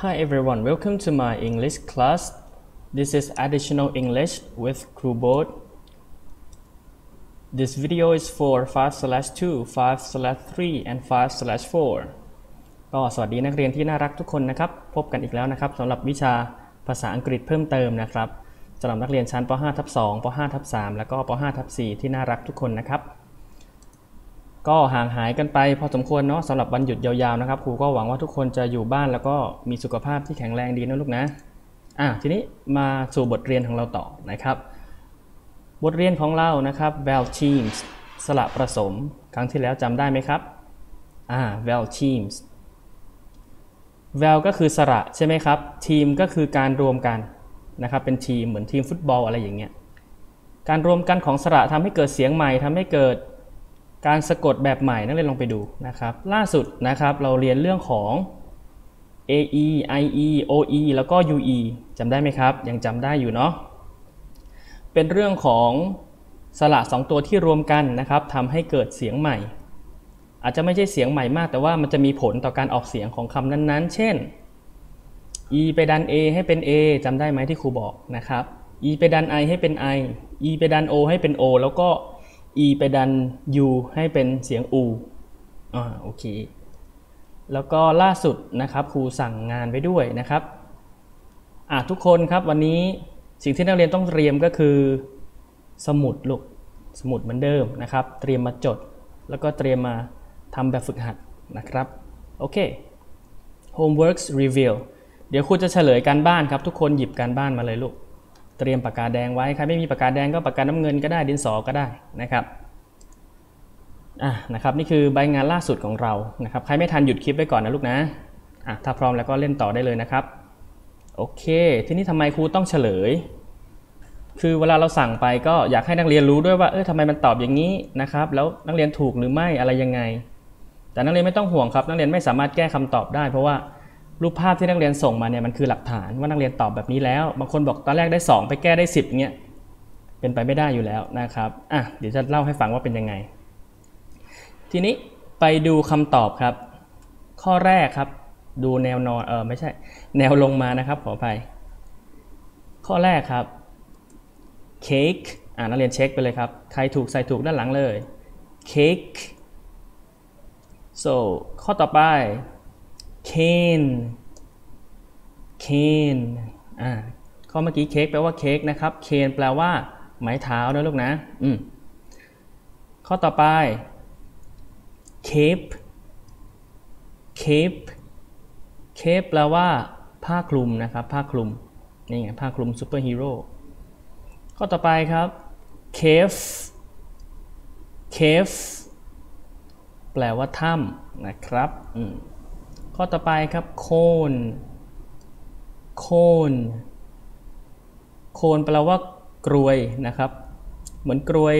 Hi everyone, welcome to my English class. This is additional English with Crewboard. This video is for 5 slash 2, 5 slash 3, and 5 slash 4. ก็สวัสดีนักเรียนที่น่ารักทุกคนนะครับ พบกันอีกแล้วนะครับสำหรับวิชาภาษาอังกฤษเพิ่มเติมนะครับสำหรับนักเรียนชั้นป .5 ทับ2ป .5 ทับ3แล้วก็ป .5 ทับ4ที่น่ารักทุกคนนะครับ ก็ห่างหายกันไปพอสมควรเนาะสำหรับวันหยุดยาวๆนะครับครูก็หวังว่าทุกคนจะอยู่บ้านแล้วก็มีสุขภาพที่แข็งแรงดีนะลูกนะอะทีนี้มาสู่บทเรียนของเราต่อนะครับ บทเรียนของเรานะครับ val teams สระผสม ครั้งที่แล้วจำได้ไหมครับอ่า val teams val ก็คือสระใช่ไหมครับ team ก็คือการรวมกันนะครับเป็นทีมเหมือนทีมฟุตบอลอะไรอย่างเงี้ยการรวมกันของสระทำให้เกิดเสียงใหม่ทำให้เกิด การสะกดแบบใหม่นักเรียนลองไปดูนะครับ ล่าสุดนะครับเราเรียนเรื่องของ ae ie oe แล้วก็ ue จำได้ไหมครับ ยังจำได้อยู่เนาะเป็นเรื่องของสระสองตัวที่รวมกันนะครับทำให้เกิดเสียงใหม่ อาจจะไม่ใช่เสียงใหม่มาก แต่ว่ามันจะมีผลต่อการออกเสียงของคำนั้นๆ เช่น e ไปดัน a ให้เป็น a จำได้ไหมที่ครูบอกนะครับ e ไปดัน i ให้เป็น i e ไปดัน o ให้เป็น o แล้วก็ e ไปดัน u ให้เป็นเสียง u อ่าโอเค แล้วก็ล่าสุดนะครับครูสั่งงานไปด้วยนะครับอะทุกคนครับวันนี้สิ่งที่นักเรียนต้องเตรียมก็คือ สมุดลูกสมุดเหมือนเดิมนะครับ เตรียมมาจด แล้วก็เตรียมมาทำแบบฝึกหัดนะครับ โอเค homeworks review เดี๋ยวครูจะเฉลยการบ้านครับ ทุกคนหยิบการบ้านมาเลยลูก เตรียมปากกาแดงไว้ใครไม่มีปากกาแดงก็ปากกาน้ำเงินก็ได้ดินสอก็ได้นะครับอะนะครับนี่คือใบงานล่าสุดของเรานะครับใครไม่ทันหยุดคลิปไว้ก่อนนะลูกนะอะถ้าพร้อมแล้วก็เล่นต่อได้เลยนะครับโอเค ทีนี้ทำไมครูต้องเฉลย คือเวลาเราสั่งไปก็อยากให้นักเรียนรู้ด้วยว่าเออทำไมมันตอบอย่างนี้นะครับแล้วนักเรียนถูกหรือไม่อะไรยังไง แต่นักเรียนไม่ต้องห่วงครับ นักเรียนไม่สามารถแก้คำตอบได้ เพราะว่า รูปภาพที่นักเรียนส่งมาเนี่ยมันคือหลักฐานว่านักเรียนตอบแบบนี้แล้ว บางคนบอกตอนแรกได้ 2 ไปแก้ได้ 10เงี้ยเป็นไปไม่ได้อยู่แล้วนะครับอะเดี๋ยวจะเล่าให้ฟังว่าเป็นยังไง ทีนี้ไปดูคำตอบครับ ข้อแรกครับ ดูแนวนอนเออไม่ใช่ แนวลงมานะครับขออภัยข้อแรกครับเค้กอ่านักเรียนเช็คไปเลยครับ ใครถูกใส่ถูกด้านหลังเลยเค้ก so ข้อต่อไป cane cane อ่าข้อเมื่อกี้เค้กแปลว่าเค้กนะครับ cane แปลว่า ไม้เท้านะลูกนะ อืม ข้อต่อไป cape cape cape แปลว่า ผ้าคลุมนะครับ ผ้าคลุม นี่ไง ผ้าคลุมซูเปอร์ฮีโร่ข้อต่อไปครับ cave cave แปลว่าถ้ำนะครับ อืม ข้อต่อไปครับ cone cone cone แปลว่ากรวยนะครับ เหมือนกรวย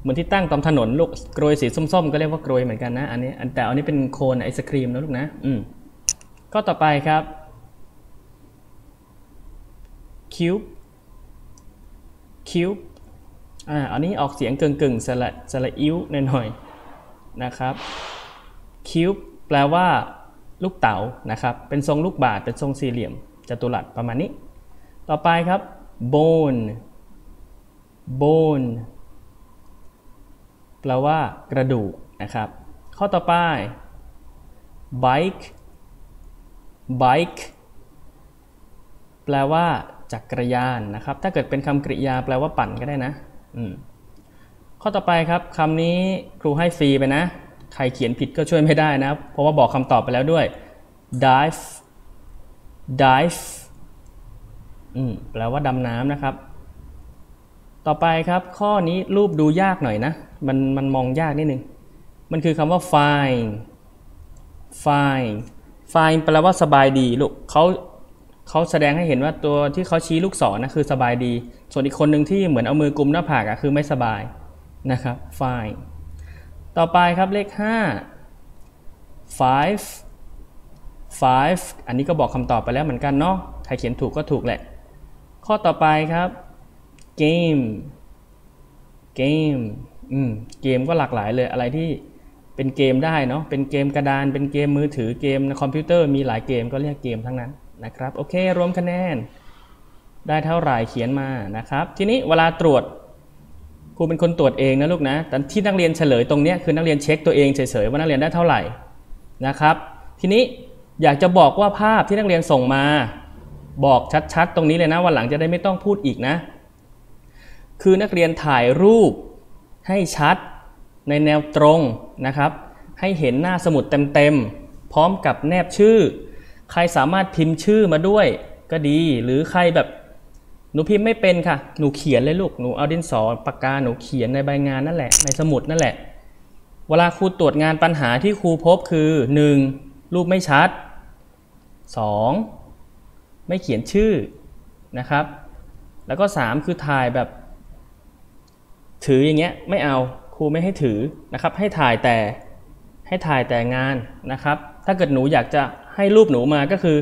เหมือนที่ตั้งตามถนนลูกกรวยสีส้มๆ ก็เรียกว่ากรวยเหมือนกันนะอันนี้อันแต่อันนี้เป็นโคนไอศครีมนะลูกนะอืมข้อต่อไปครับ cube cube อ่าอันนี้ออกเสียงกึ่งๆสละสละอิ้วหน่อยๆนะครับ cube แปลว่าลูกเต๋านะครับเป็นทรงลูกบาศก์เป็นทรงสี่เหลี่ยมจัตุรัสประมาณนี้ ต่อไปครับ bone bone แปลว่ากระดูกนะครับ ข้อต่อไป bike bike แปลว่าจักรยานนะครับ ถ้าเกิดเป็นคำกริยาแปลว่าปั่นก็ได้นะข้อต่อไปครับคำนี้ครูให้ฟรีไปนะ ใครเขียนผิดก็ช่วยไม่ได้นะ เพราะว่าบอกคำตอบไปแล้วด้วย dive dive อืมแปลว่าดำน้ำนะครับ ต่อไปครับข้อนี้รูปดูยากหน่อยนะ มันมันมองยากนิดนึง มันคือคำว่า fine fine fine แปลว่าสบายดีลูกเขาเขาแสดงให้เห็นว่าตัวที่เขาชี้ลูกศรนะคือสบายดี ส่วนอีกคนหนึ่งที่เหมือนเอามือกลุมหน้าผากอะคือไม่สบายนะครับ fine ต่อไปครับเลข 5 five five อันนี้ก็บอกคำตอบไปแล้วเหมือนกันเนาะใครเขียนถูกก็ถูกแหละ ข้อต่อไปครับ game game อืมเกมก็หลากหลายเลยอะไรที่เป็นเกมได้เนาะเป็นเกมกระดาน เป็นเกมมือถือเกมคอมพิวเตอร์มีหลายเกมก็เรียกเกมทั้งนั้นนะครับ โอเค รวมคะแนน ได้เท่าไหร่เขียนมานะครับ ทีนี้เวลาตรวจ รูเป็นคนตรวจเองนะลูกนะแต่ที่นักเรียนเฉลยตรงนี้คือนักเรียนเช็คตัวเองเฉยๆว่านักเรียนได้เท่าไหร่นะครับ ทีนี้อยากจะบอกว่าภาพที่นักเรียนส่งมา บอกชัดๆ ตรงนี้เลยนะวันหลังจะได้ไม่ต้องพูดอีกนะ คือนักเรียนถ่ายรูปให้ชัดในแนวตรงนะครับ ให้เห็นหน้าสมุดเต็มๆพร้อมกับแนบชื่อ ใครสามารถพิมพ์ชื่อมาด้วยก็ดี หรือใครแบบ หนูพิมพ์ไม่เป็นค่ะ หนูเขียนเลยลูก หนูเอาดินสอปากกา หนูเขียนในใบงานนั่นแหละ ในสมุดนั่นแหละ เวลาครูตรวจงานปัญหาที่ครูพบคือ 1. รูปไม่ชัด 2. ไม่เขียนชื่อนะครับ แล้วก็ 3 คือถ่ายแบบ ถืออย่างเงี้ยไม่เอาครูไม่ให้ถือนะครับ ให้ถ่ายแต่ให้ถ่ายแต่งานนะครับ ถ้าเกิดหนูอยากจะให้รูปหนูมาก็คือ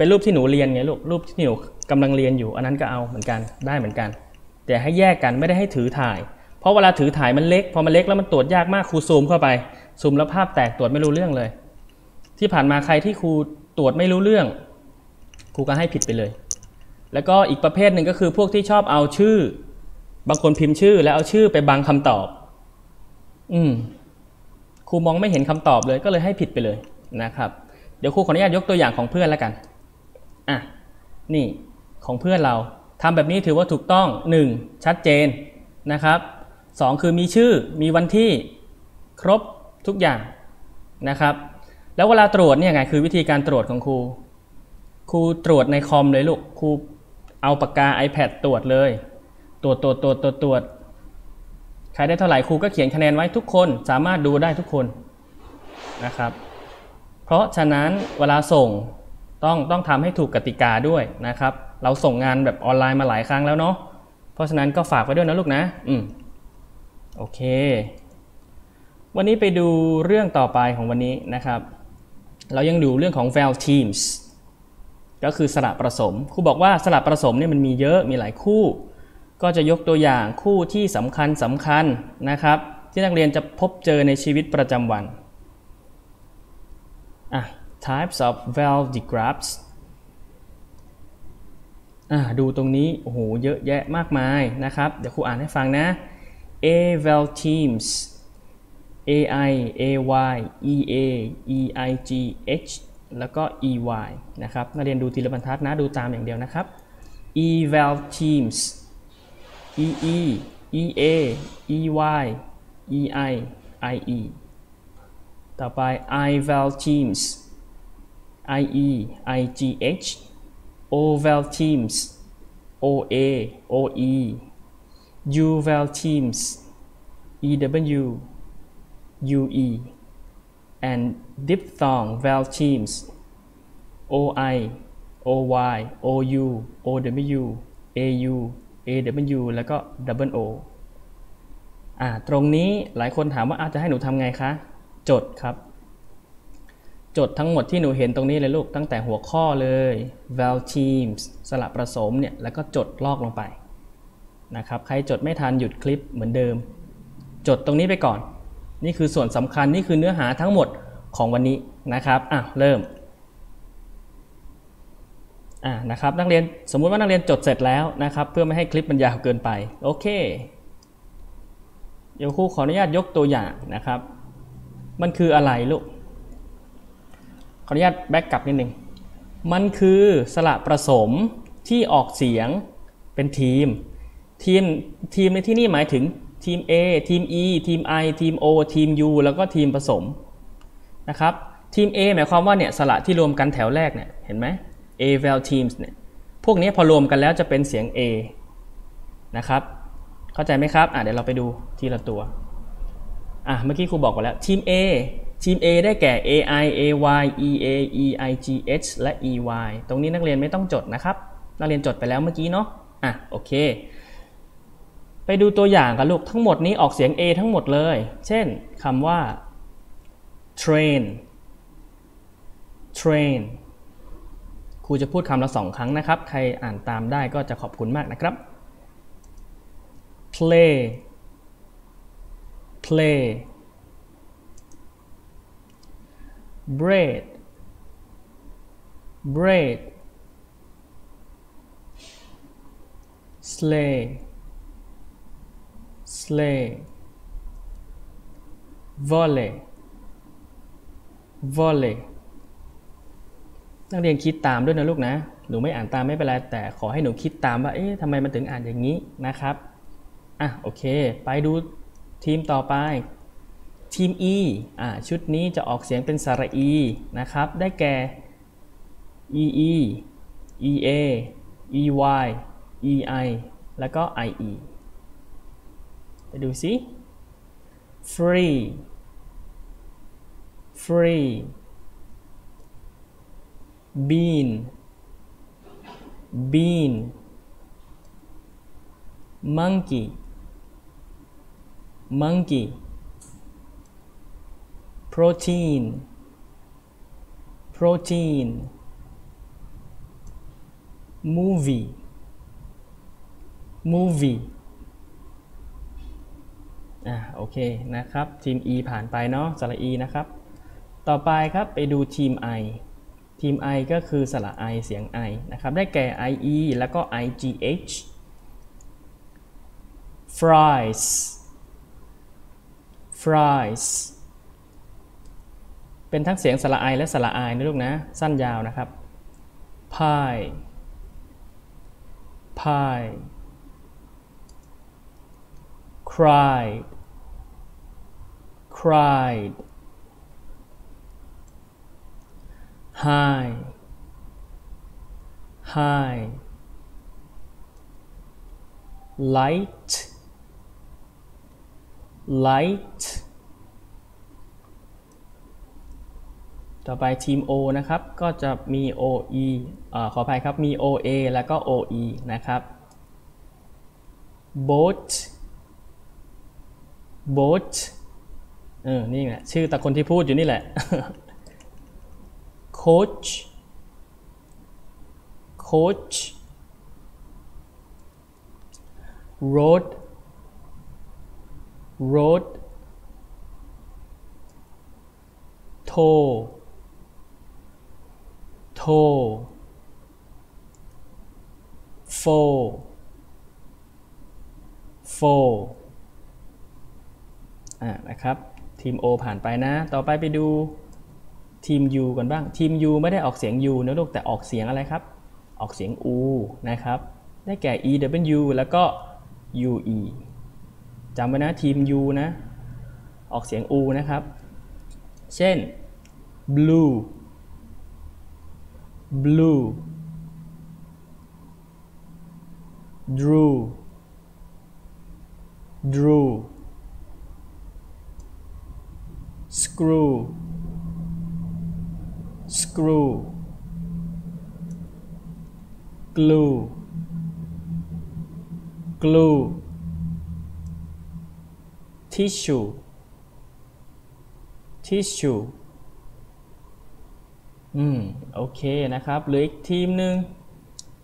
เป็นรูปที่หนูเรียนไงลูกรูปที่หนูกำลังเรียนอยู่ อันนั้นก็เอาเหมือนกันได้เหมือนกัน แต่ให้แยกกันไม่ได้ให้ถือถ่าย เพราะเวลาถือถ่ายมันเล็กพอมันเล็กแล้วมันตรวจยากมากครูซูมเข้าไปซูมแล้วภาพแตกตรวจไม่รู้เรื่องเลย ที่ผ่านมาใครที่ครูตรวจไม่รู้เรื่องครูก็ให้ผิดไปเลย แล้วก็อีกประเภทหนึ่งก็คือพวกที่ชอบเอาชื่อ บางคนพิมพ์ชื่อ แล้วเอาชื่อไปบังคำตอบ อืมครูมองไม่เห็นคำตอบเลยก็เลยให้ผิดไปเลยนะครับ เดี๋ยวครูขออนุญาตยกตัวอย่างของเพื่อนแล้วกัน อะนี่ของเพื่อนเราทำแบบนี้ถือว่าถูกต้อง 1. ชัดเจนนะครับ 2. คือมีชื่อมีวันที่ครบทุกอย่างนะครับ แล้วเวลาตรวจเนี่ยไงคือวิธีการตรวจของครู ครูตรวจในคอมเลยลูกครูเอาปากกา iPad ตรวจเลย ตรวจตรวจตรวจตรวจตรวจใครได้เท่าไหร่ครูก็เขียนคะแนนไว้ทุกคนสามารถดูได้ทุกคนนะครับ เพราะฉะนั้นเวลาส่ง ต้องต้องทำให้ถูกกติกาด้วยนะครับ เราส่งงานแบบออนไลน์มาหลายครั้งแล้วเนาะเพราะฉะนั้นก็ฝากไว้ด้วยนะลูกนะอืมโอเค วันนี้ไปดูเรื่องต่อไปของวันนี้นะครับ เรายังดูเรื่องของ val teams ก็คือสระประสมครูบอกว่าสระประสมเนี่ยมันมีเยอะมีหลายคู่ ก็จะยกตัวอย่างคู่ที่สำคัญสำคัญนะครับ ที่นักเรียนจะพบเจอในชีวิตประจำวันอะ types of valve digraphs ดูตรงนี้ โอ้โห เยอะแยะมากมายนะครับ เดี๋ยวครูอ่านให้ฟังนะ A valve teams AI AY EA EIG H แล้วก็ EY นะครับ นักเรียนดูทีละบรรทัดนะ ดูตามอย่างเดียวนะครับ E valve teams EE EA EY EI IE ต่อไป I valve teams IE IGH Oval teams OA OE Uval teams EW UE and diphthong valve teams OI OY OU OW AU AW แล้วก็ double O อ่าตรงนี้หลายคนถามว่าอาจจะให้หนูทำไงคะ จดครับ จดทั้งหมดที่หนูเห็นตรงนี้เลยลูกตั้งแต่หัวข้อเลย val teams สลับประสมเนี่ยแล้วก็จดลอกลงไปนะครับใครจดไม่ทันหยุดคลิปเหมือนเดิม จดตรงนี้ไปก่อน นี่คือส่วนสำคัญนี่คือเนื้อหาทั้งหมดของวันนี้นะครับอะเริ่มอ่านะครับนักเรียนสมมุติว่านักเรียนจดเสร็จแล้วนะครับเพื่อไม่ให้คลิปมันยาวเกินไปโอเคเดี๋ยวครูขออนุญาตยกตัวอย่างนะครับ มันคืออะไรลูก ออนุญาตแบ็กกลับนิดนึงมันคือสระผสมที่ออกเสียงเป็นทีม ทีมทีมในที่นี่หมายถึงทีม A ทีม E ทีม I ทีม O ทีม U แล้วก็ทีมผสมนะครับทีม A หมายความว่าเนี่ยสระที่รวมกันแถวแรกเนี่ยเห็นไหม A val teams เนี่ยพวกนี้พอรวมกันแล้วจะเป็นเสียง A นะครับ เข้าใจไหมครับ อะเดี๋ยวเราไปดูทีละตัว อะเมื่อกี้ครูบอกไปแล้วทีม A ทีม A ได้แก่ AI AY EA EIG H และ EY ตรงนี้นักเรียนไม่ต้องจดนะครับ นักเรียนจดไปแล้วเมื่อกี้เนาะอะโอเค ไปดูตัวอย่างกันลูกทั้งหมดนี้ออกเสียง A ทั้งหมดเลย เช่นคำว่า train train ครูจะพูดคำละสองครั้งนะครับ ใครอ่านตามได้ก็จะขอบคุณมากนะครับ play play bread bread sleigh sleigh volley volley นักเรียนคิดตามด้วยนะลูกนะ หนูไม่อ่านตามไม่เป็นไร แต่ขอให้หนูคิดตามว่า เอ๊ะทำไมมันถึงอ่านอย่างนี้นะครับ อะ โอเค ไปดูทีมต่อไป ทีม E อ่าชุดนี้จะออกเสียงเป็นสระ E นะครับ ได้แก่ EE EA EY EI แล้วก็ IE ไปดูสิ free free bean bean monkey monkey protein protein movie movie อะโอเคนะครับ ทีม E ผ่านไปเนาะสระ E นะครับ ต่อไปครับไปดูทีม I ทีม I ก็คือสระ I เสียง I นะครับ ได้แก่ IE แล้วก็ IGH fries fries เป็นทั้งเสียงสระไอและสระไอนะลูกนะ สั้นยาวนะครับพายพาย cried cried high high light light ต่อไปทีม O นะครับ ก็จะมี OE อขออภัยครับ มี OA แล้วก็ OE นะครับ boat boat เออ นี่แหละ ชื่อตะคนที่พูดอยู่นี่แหละ coach coach road road toe toe four four อ่านะครับ ทีม O ผ่านไปนะ ต่อไปไปดูทีม U กันบ้าง ทีม U ไม่ได้ออกเสียง U นะลูก แต่ออกเสียงอะไรครับ ออกเสียง U นะครับ ได้แก่ EW แล้วก็ UE จำไว้นะทีม U นะ ออกเสียง U นะครับ เช่น blue blue drew drew screw screw glue glue tissue tissue อืมโอเคนะครับหลืออีกทีมหนึ่ง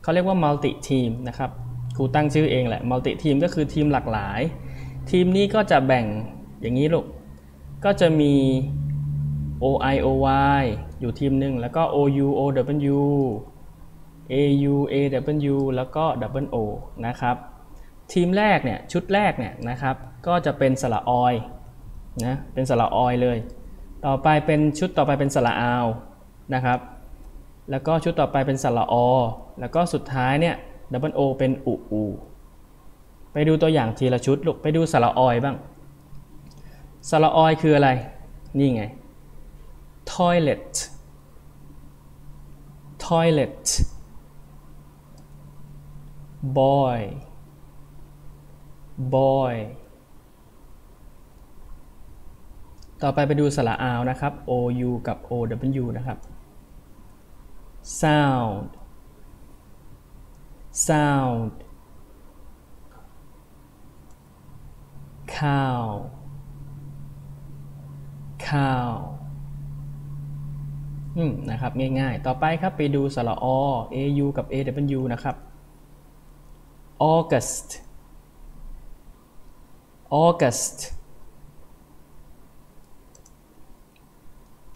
เขาเรียกว่า multi team นะครับครูตั้งชื่อเองแหละ multi team ก็คือทีมหลากหลาย ทีมนี้ก็จะแบ่งอย่างนี้ลูกก็จะมี OI OY อยู่ทีมหนึ่งแล้วก็ OU OW AU AW แล้วก็ double O นะครับทีมแรกเนี่ยชุดแรกเนี่ยนะครับก็จะเป็นสระออยนะเป็นสระออยเลย ต่อไปเป็นชุดต่อไปเป็นสระอาว นะครับ แล้วก็ชุดต่อไปเป็นสระอ แล้วก็สุดท้ายเนี่ย double O เป็นอุอูไปดูตัวอย่างทีละชุดลูกไปดูสระออยบ้างสระออยคืออะไร นี่ไง toilet toilet boy boy ต่อไปไปดูสระอาวนะครับ OU กับ OW นะครับ sound sound cow cow อืมนะครับง่ายๆ ต่อไปครับไปดูสระอ AU กับ AW นะครับ August August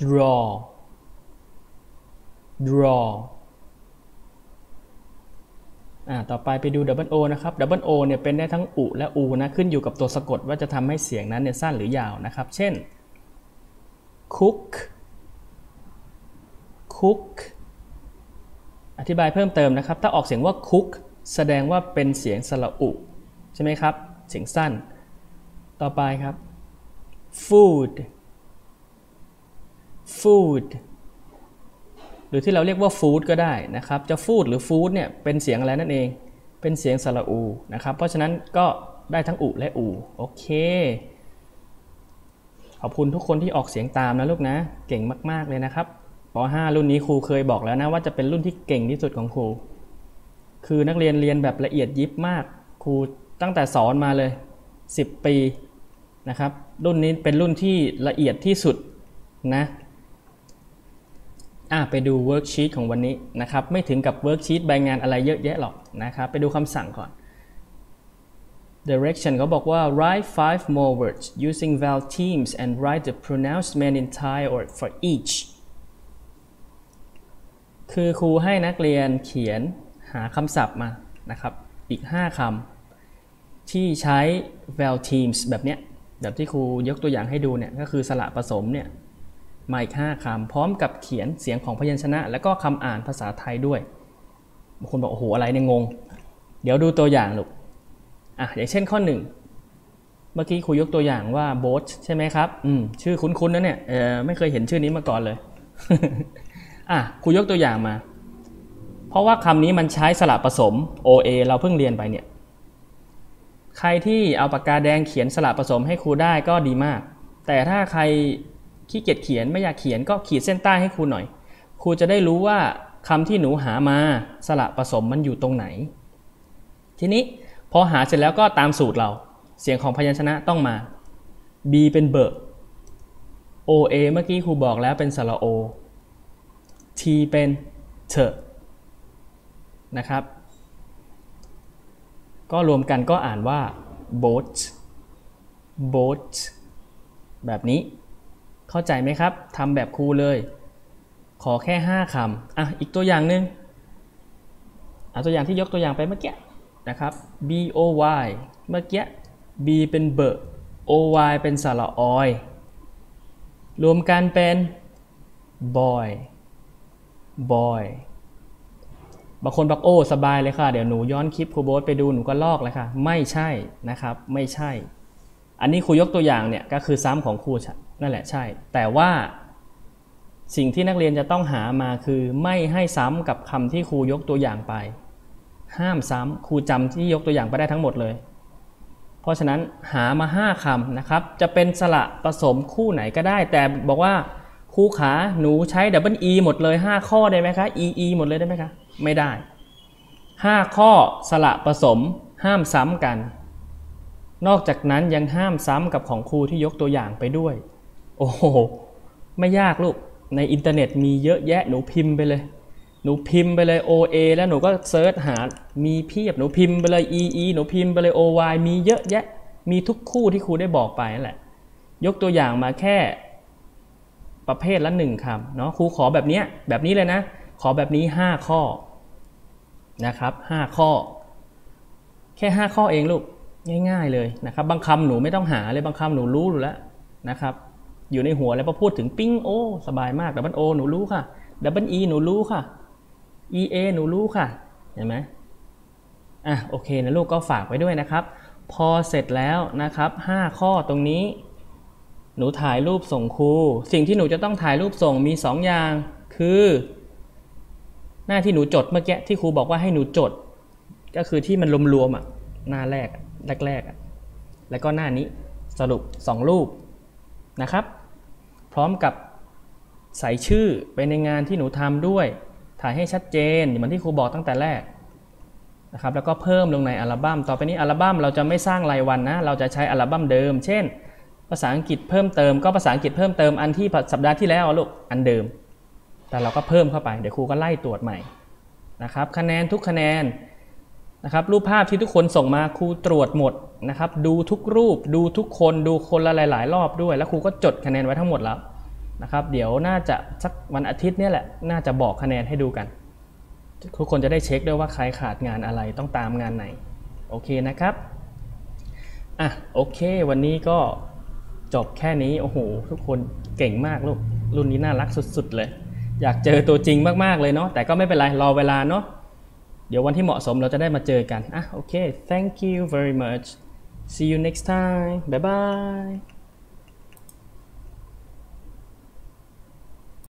draw draw อ่าต่อไปไปดู double o นะครับ double o เนี่ยเป็นได้ทั้งอุและอูนะขึ้นอยู่กับตัวสะกดว่าจะทำให้เสียงนั้นเนี่ยสั้นหรือยาวนะครับ เช่น cook cook อธิบายเพิ่มเติมนะครับ ถ้าออกเสียงว่า cook แสดงว่าเป็นเสียงสระอุใช่ไหมครับ เสียงสั้น ต่อไปครับ food food หรือที่เราเรียกว่า food ก็ได้นะครับจะ food หรือ food เนี่ยเป็นเสียงอะไรนั่นเอง เป็นเสียงสระอูนะครับ เพราะฉะนั้นก็ได้ทั้งอุและอูโอเค ขอบคุณทุกคนที่ออกเสียงตามนะลูกนะ เก่งมาก ๆ เลยนะครับป .5 รุ่นนี้ครูเคยบอกแล้วนะว่าจะเป็นรุ่นที่เก่งที่สุดของครู คือนักเรียนเรียนแบบละเอียดยิบมาก ครูตั้งแต่สอนมาเลย 10 ปีนะครับ รุ่นนี้เป็นรุ่นที่ละเอียดที่สุดนะ อะไปดู worksheet ของวันนี้นะครับ ไม่ถึงกับ worksheet ใบงานอะไรเยอะแยะหรอกนะครับ ไปดูคำสั่งก่อน direction เขาบอกว่า write five more words using vowel teams and write the pronunciation in Thai or for each คือครูให้นักเรียนเขียนหาคำศัพท์มานะครับ อีก 5คำที่ใช้ vowel teams แบบเนี้ยแบบที่ครูยกตัวอย่างให้ดูเนี่ยก็คือสระผสมเนี่ย มาอีก5คำพร้อมกับเขียนเสียงของพยัญชนะ แล้วก็คำอ่านภาษาไทยด้วยบางคนบอกโอ้โหอะไรเนี่ยงง เดี๋ยวดูตัวอย่างลูกอะอย่างเช่นข้อ1เมื่อกี้ครูยกตัวอย่างว่าโบสใช่ไหมครับอืมชื่อคุ้นๆนะเนี่ยเออไม่เคยเห็นชื่อนี้มาก่อนเลยอะครูยกตัวอย่างมา เพราะว่าคำนี้มันใช้สระผสม OA เราเพิ่งเรียนไปเนี่ยใครที่เอาปากกาแดงเขียนสระผสมให้ครูได้ก็ดีมาก แต่ถ้าใคร ขี้เกียจเขียนไม่อยากเขียนก็ขีดเส้นใต้ให้ครูหน่อย ครูจะได้รู้ว่าคำที่หนูหามาสระผสมมันอยู่ตรงไหน ทีนี้พอหาเสร็จแล้วก็ตามสูตรเรา เสียงของพยัญชนะต้องมา B เป็นเบอร์ OA เมื่อกี้ครูบอกแล้วเป็นสระโอ T เป็นเถนะครับ ก็รวมกันก็อ่านว่า boat boat แบบนี้ เข้าใจไหมครับทำแบบครูเลย ขอแค่ 5คำอะอีกตัวอย่างหนึ่งอะตัวอย่างที่ยกตัวอย่างไปเมื่อกี้นะครับ b o y เมื่อกี้ b เป็นเบอร์ o y เป็นสระออยรวมกันเป็น boy boy บางคนบอกโอ้สบายเลยค่ะ เดี๋ยวหนูย้อนคลิปครูโบ๊ทไปดูหนูก็ลอกเลยค่ะ ไม่ใช่นะครับ ไม่ใช่ อันนี้ครูยกตัวอย่างเนี่ยก็คือซ้ำของครูนั่นแหละใช่ แต่ว่าสิ่งที่นักเรียนจะต้องหามาคือไม่ให้ซ้ำกับคำที่ครูยกตัวอย่างไป ห้ามซ้ำครูจำที่ยกตัวอย่างไปได้ทั้งหมดเลย เพราะฉะนั้นหามา 5คำนะครับ จะเป็นสระผสมคู่ไหนก็ได้ แต่บอกว่าครูขาหนูใช้ double e หมดเลย 5 ข้อได้ไหมคะ e e หมดเลยได้ไหมคะ ไม่ได้ 5 ข้อสระผสมห้ามซ้ำกัน นอกจากนั้นยังห้ามซ้ำกับของครูที่ยกตัวอย่างไปด้วย โอ้โห ไม่ยากลูก ในอินเทอร์เน็ตมีเยอะแยะหนูพิมพ์ไปเลย หนูพิมพ์ไปเลย OA แล้วหนูก็เซิร์ชหา มีเพียบ หนูพิมพ์ไปเลย EE หนูพิมพ์ไปเลย OY มีเยอะแยะ มีทุกคู่ที่ครูได้บอกไปนั่นแหละ ยกตัวอย่างมาแค่ประเภทละหนึ่งคำเนาะ ครูขอแบบนี้แบบนี้เลยนะ ขอแบบนี้ 5 ข้อนะครับ 5 ข้อ แค่ 5 ข้อเองลูก ง่าย ๆเลยนะครับ บางคำหนูไม่ต้องหาเลยบางคำหนูรู้อยู่แล้วนะครับ อยู่ในหัวแล้วพอพูดถึงปิ้งโอสบายมาก double o หนูรู้ค่ะ double e หนูรู้ค่ะ EA หนูรู้ค่ะ เห็นไหมอะโอเคนะลูกก็ฝากไว้ด้วยนะครับ พอเสร็จแล้วนะครับ 5 ข้อตรงนี้ หนูถ่ายรูปส่งครู สิ่งที่หนูจะต้องถ่ายรูปส่งมี 2 อย่าง คือ หน้าที่หนูจดเมื่อกี้ที่ครูบอกว่าให้หนูจด ก็คือที่มันรวมๆอะ หน้าแรก แรกๆอะแล้วก็หน้านี้สรุป 2 รูปนะครับ พร้อมกับใส่ชื่อไปในงานที่หนูทำด้วย ถ่ายให้ชัดเจนเหมือนที่ครูบอกตั้งแต่แรกนะครับแล้วก็เพิ่มลงในอัลบั้มต่อไปนี้อัลบั้มเราจะไม่สร้างรายวันนะ เราจะใช้อัลบั้มเดิม เช่น ภาษาอังกฤษเพิ่มเติมก็ภาษาอังกฤษเพิ่มเติมอันที่สัปดาห์ที่แล้วลูกอันเดิม แต่เราก็เพิ่มเข้าไปเดี๋ยวครูก็ไล่ตรวจใหม่นะครับคะแนนทุกคะแนน นะครับรูปภาพที่ทุกคนส่งมาครูตรวจหมดนะครับดูทุกรูปดูทุกคนดูคนละหลาย ๆ รอบด้วย แล้วครูก็จดคะแนนไว้ทั้งหมดแล้วนะครับเดี๋ยวน่าจะสักวันอาทิตย์นี่แหละน่าจะบอกคะแนนให้ดูกัน ทุกคนจะได้เช็คด้วยว่าใครขาดงานอะไรต้องตามงานไหนโอเคนะครับอะโอเค วันนี้ก็จบแค่นี้โอ้โหทุกคนเก่งมากลูกรุ่นนี้น่ารักสุด ๆ เลย อยากเจอตัวจริงมากๆเลยเนาะแต่ก็ไม่เป็นไรรอเวลาเนาะ เดี๋ยววันที่เหมาะสมเราจะได้มาเจอกันอะโอเค thank you very much see you next time bye bye